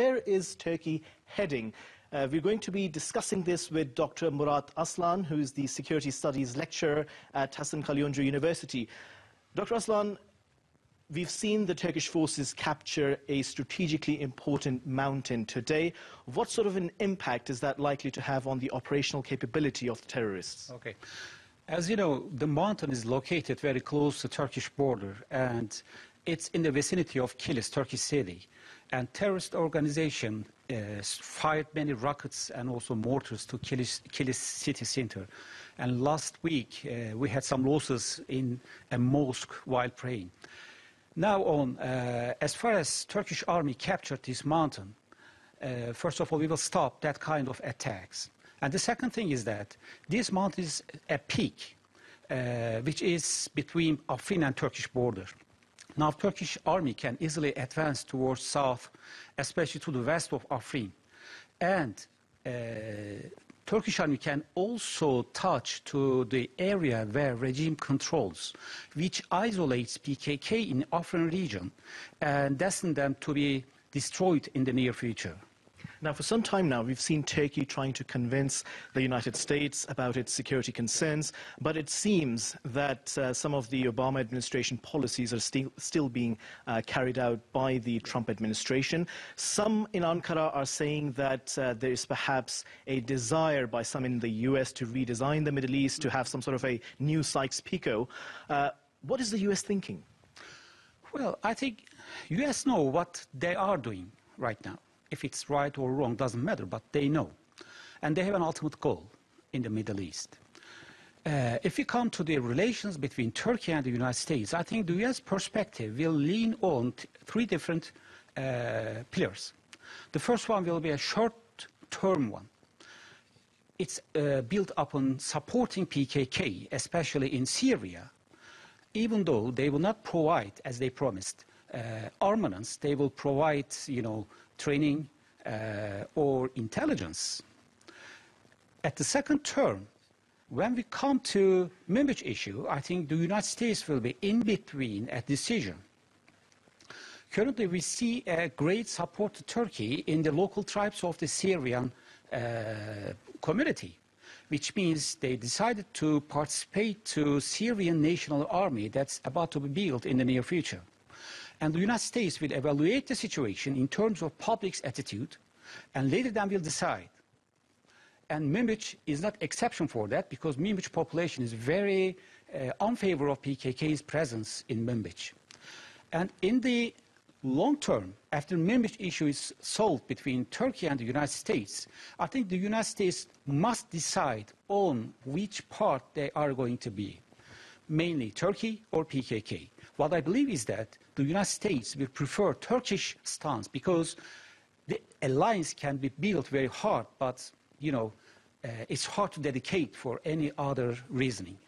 Where is Turkey heading? Uh, we're going to be discussing this with Dr. Murat Aslan, who is the Security Studies Lecturer at Hasan Kalyoncu University. Dr. Aslan, we've seen the Turkish forces capture a strategically important mountain today. What sort of an impact is that likely to have on the operational capability of the terrorists? Okay. As you know, the mountain is located very close to the Turkish border, and it's in the vicinity of Kilis, Turkish city. And terrorist organization uh, fired many rockets and also mortars to Kilis, Kilis city center. And last week, uh, we had some losses in a mosque while praying. Now on, uh, as far as Turkish army captured this mountain, uh, first of all, we will stop that kind of attacks. And the second thing is that this mountain is a peak, uh, which is between Afrin and Turkish border. Now, Turkish army can easily advance towards south, especially to the west of Afrin. And uh, Turkish army can also touch to the area where regime controls, which isolates PKK in Afrin region and destined them to be destroyed in the near future. Now, for some time now, we've seen Turkey trying to convince the United States about its security concerns, but it seems that uh, some of the Obama administration policies are still, still being uh, carried out by the Trump administration. Some in Ankara are saying that uh, there is perhaps a desire by some in the U.S. to redesign the Middle East, to have some sort of a new Sykes-Picot. Uh, what is the U.S. thinking? Well, I think U.S. know what they are doing right now if it's right or wrong doesn't matter, but they know. And they have an ultimate goal in the Middle East. Uh, if we come to the relations between Turkey and the United States, I think the U.S. perspective will lean on three different uh, pillars. The first one will be a short-term one. It's uh, built upon supporting PKK, especially in Syria, even though they will not provide, as they promised, armaments, they will provide, you know, training uh, or intelligence. At the second term, when we come to Manbij issue, I think the United States will be in between a decision. Currently, we see a great support to Turkey in the local tribes of the Syrian uh, community, which means they decided to participate to Syrian National Army that's about to be built in the near future. And the United States will evaluate the situation in terms of public's attitude, and later then will decide. And Manbij is not an exception for that, because Manbij population is very uh, unfavor of PKK's presence in Manbij. And in the long term, after Manbij issue is solved between Turkey and the United States, I think the United States must decide on which part they are going to be, mainly Turkey or PKK. What I believe is that the United States will prefer Turkish stance because the alliance can be built very hard, but you know, uh, it's hard to dedicate for any other reasoning.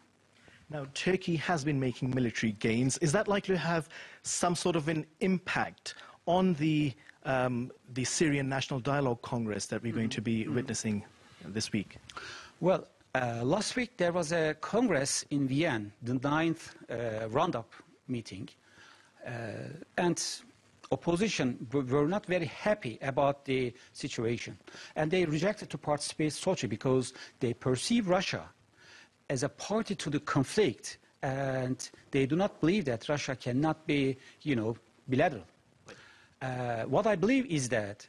Now, Turkey has been making military gains. Is that likely to have some sort of an impact on the, um, the Syrian National Dialogue Congress that we're going to be mm-hmm. witnessing this week? Well, uh, last week there was a congress in Vienna, the ninth uh, roundup meeting. Uh, and opposition were not very happy about the situation. And they rejected to participate Sochi because they perceive Russia as a party to the conflict. And they do not believe that Russia cannot be, you know, bilateral. Uh, what I believe is that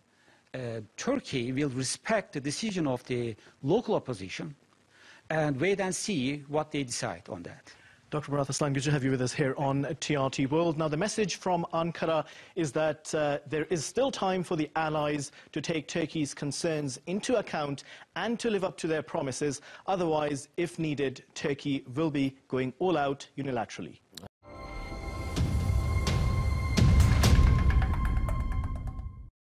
uh, Turkey will respect the decision of the local opposition and wait and see what they decide on that. Dr. Murat Aslan, good to have you with us here on TRT World. Now, the message from Ankara is that uh, there is still time for the allies to take Turkey's concerns into account and to live up to their promises. Otherwise, if needed, Turkey will be going all out unilaterally.